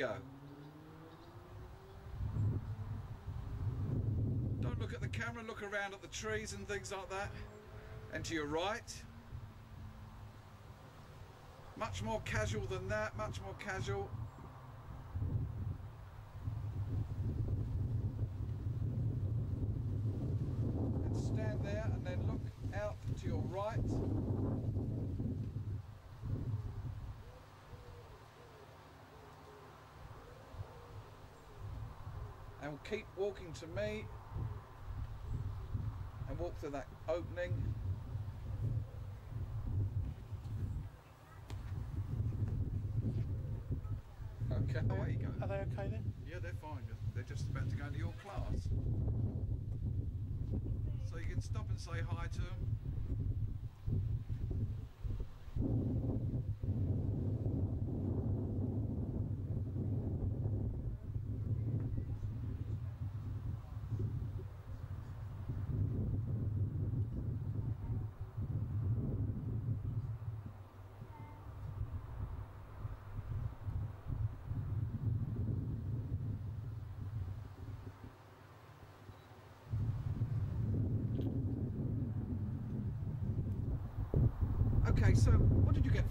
go. Don't look at the camera, look around at the trees and things like that. And to your right. Much more casual than that, much more casual. And stand there and then look out to your right. And keep walking to me. And walk through that opening. Okay. Away you go Are they okay then? yeah they're fine. They're just about to go into your class. So you can stop and say hi to them Okay, so what did you get